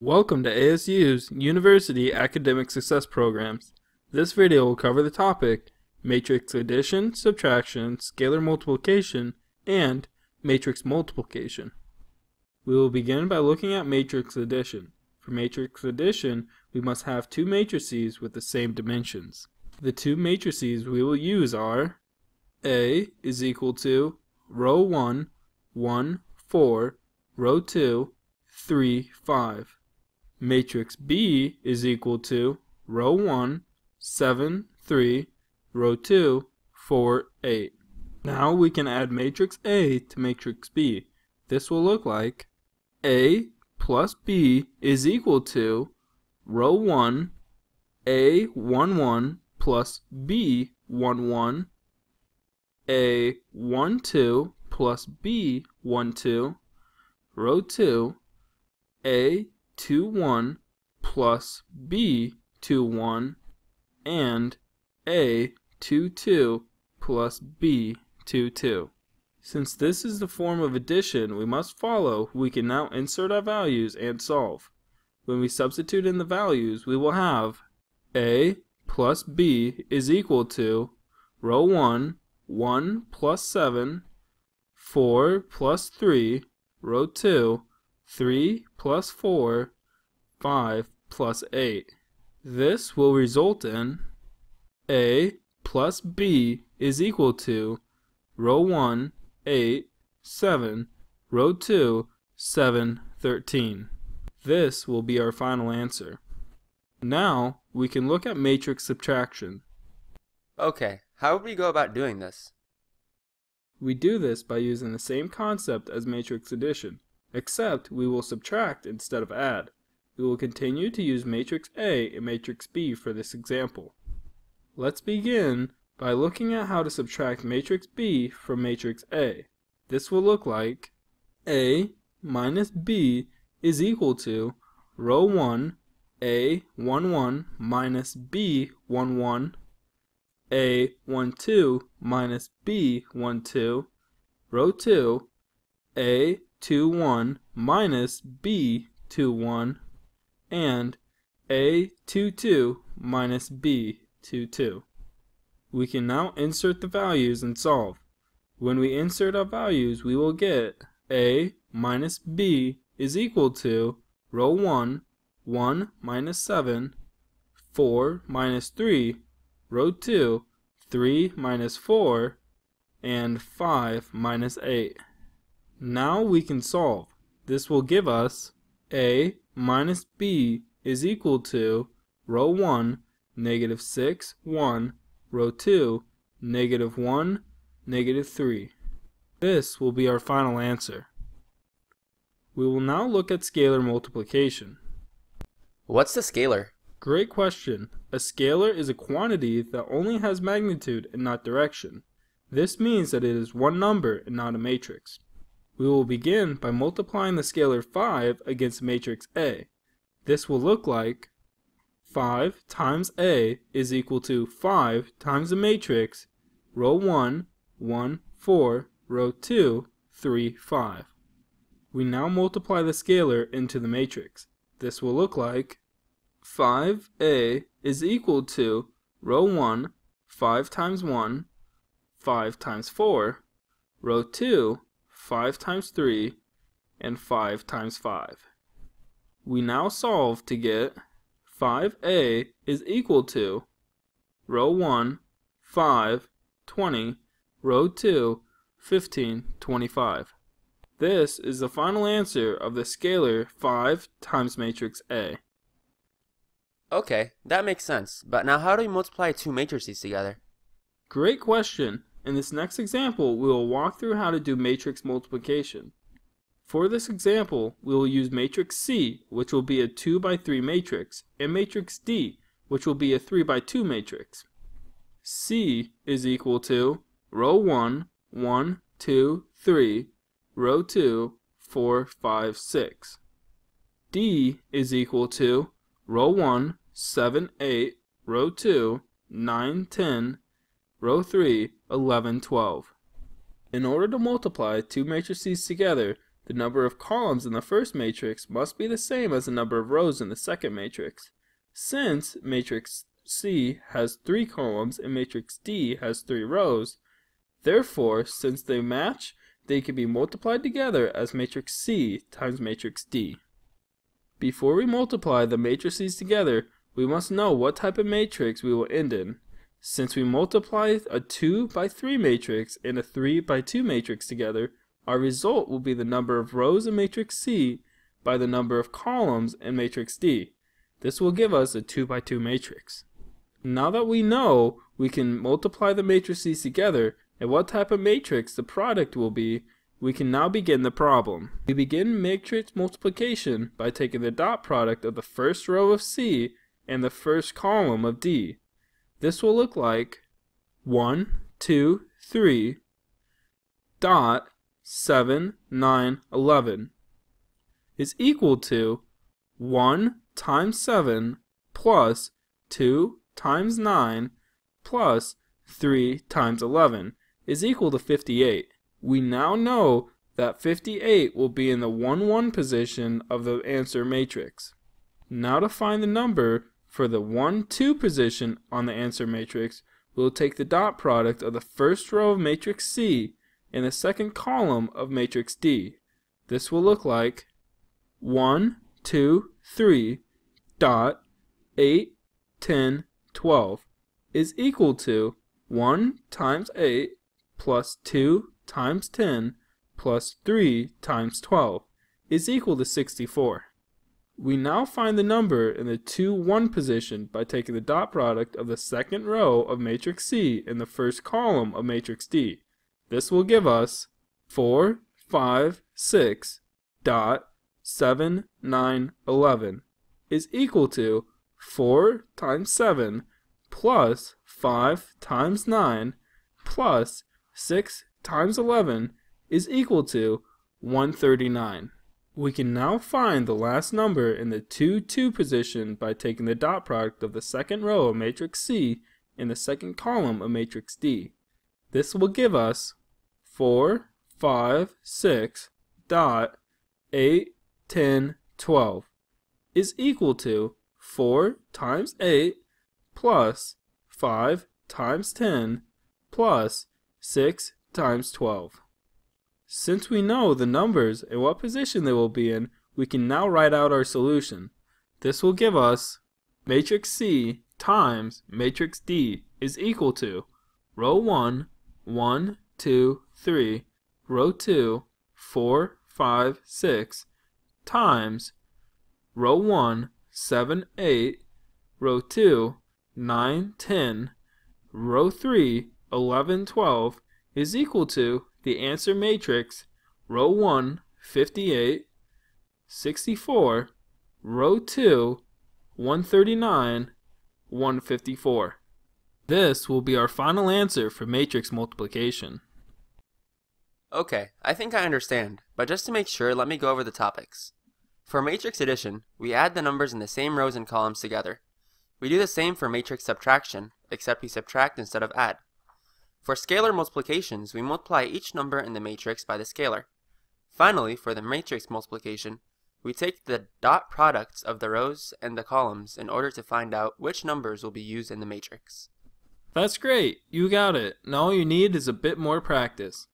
Welcome to ASU's University Academic Success Programs. This video will cover the topic matrix addition, subtraction, scalar multiplication, and matrix multiplication. We will begin by looking at matrix addition. For matrix addition, we must have two matrices with the same dimensions. The two matrices we will use are A is equal to row 1, 1, 4, row 2, 3, 5. Matrix B is equal to row 1, 7, 3, row 2, 4, 8. Now we can add matrix A to matrix B. This will look like A plus B is equal to row 1, A 1 1 plus B 1 1, A 1 2 plus B 1 2, row 2, A 2 1 plus b 2 1 and a 2 2 plus b 2 2. Since this is the form of addition we must follow, we can now insert our values and solve. When we substitute in the values, we will have a plus b is equal to row 1, 1 plus 7, 4 plus 3, row 2, 3 plus 4, 5 plus 8. This will result in A plus B is equal to row 1, 8, 7, row 2, 7, 13. This will be our final answer. Now we can look at matrix subtraction. Okay, how would we go about doing this? We do this by using the same concept as matrix addition except we will subtract instead of add. We will continue to use matrix A and matrix B for this example. Let's begin by looking at how to subtract matrix B from matrix A. This will look like A minus B is equal to row 1 A 1 1 minus B 1 1 A 1 2 minus B 1 2 row 2 A 2 1 minus b 2 1 and a 2 2 minus b 2 2. We can now insert the values and solve. When we insert our values we will get a minus b is equal to row 1 1 minus 7 4 minus 3 row 2 3 minus 4 and 5 minus 8. Now we can solve. This will give us a minus b is equal to row 1, negative 6, 1, row 2, negative 1, negative 3. This will be our final answer. We will now look at scalar multiplication. What's the scalar? Great question. A scalar is a quantity that only has magnitude and not direction. This means that it is one number and not a matrix. We will begin by multiplying the scalar 5 against matrix A. This will look like 5 times A is equal to 5 times the matrix, row 1, 1, 4, row 2, 3, 5. We now multiply the scalar into the matrix. This will look like 5A is equal to row 1, 5 times 1, 5 times 4, row 2, 5 times 3, and 5 times 5. We now solve to get 5a is equal to row 1, 5, 20, row 2, 15, 25. This is the final answer of the scalar 5 times matrix A. Okay, that makes sense. But now how do we multiply two matrices together? Great question. In this next example, we will walk through how to do matrix multiplication. For this example, we will use matrix C, which will be a 2 by 3 matrix, and matrix D, which will be a 3 by 2 matrix. C is equal to row 1, 1, 2, 3, row 2, 4, 5, 6. D is equal to row 1, 7, 8, row 2, 9, 10, row 3, 11, 12. In order to multiply two matrices together, the number of columns in the first matrix must be the same as the number of rows in the second matrix. Since matrix C has three columns and matrix D has three rows, therefore, since they match, they can be multiplied together as matrix C times matrix D. Before we multiply the matrices together, we must know what type of matrix we will end in. Since we multiply a 2 by 3 matrix and a 3 by 2 matrix together, our result will be the number of rows in matrix C by the number of columns in matrix D. This will give us a 2 by 2 matrix. Now that we know we can multiply the matrices together and what type of matrix the product will be, we can now begin the problem. We begin matrix multiplication by taking the dot product of the first row of C and the first column of D. This will look like 1, 2, 3, dot 7, 9, 11 is equal to 1 times 7 plus 2 times 9 plus 3 times 11 is equal to 58. We now know that 58 will be in the 1, 1 position of the answer matrix. Now to find the number for the 1, 2 position on the answer matrix, we'll take the dot product of the first row of matrix C and the second column of matrix D. This will look like 1, 2, 3, dot, 8, 10, 12 is equal to 1 times 8 plus 2 times 10 plus 3 times 12 is equal to 64. We now find the number in the 2, 1 position by taking the dot product of the second row of matrix C and the first column of matrix D. This will give us 4, 5, 6, dot, 7, 9, 11 is equal to 4 times 7 plus 5 times 9 plus 6 times 11 is equal to 139. We can now find the last number in the 2, 2 position by taking the dot product of the second row of matrix C and the second column of matrix D. This will give us 4, 5, 6, dot, 8, 10, 12 is equal to 4 times 8 plus 5 times 10 plus 6 times 12. Since we know the numbers and what position they will be in, we can now write out our solution. This will give us matrix C times matrix D is equal to row 1, 1, 2, 3, row 2, 4, 5, 6, times row 1, 7, 8, row 2, 9, 10, row 3, 11, 12 is equal to the answer matrix, row 1, 58, 64, row 2, 139, 154. This will be our final answer for matrix multiplication. Okay, I think I understand, but just to make sure, let me go over the topics. For matrix addition, we add the numbers in the same rows and columns together. We do the same for matrix subtraction, except we subtract instead of add. For scalar multiplications, we multiply each number in the matrix by the scalar. Finally, for the matrix multiplication, we take the dot products of the rows and the columns in order to find out which numbers will be used in the matrix. That's great, you got it. Now all you need is a bit more practice.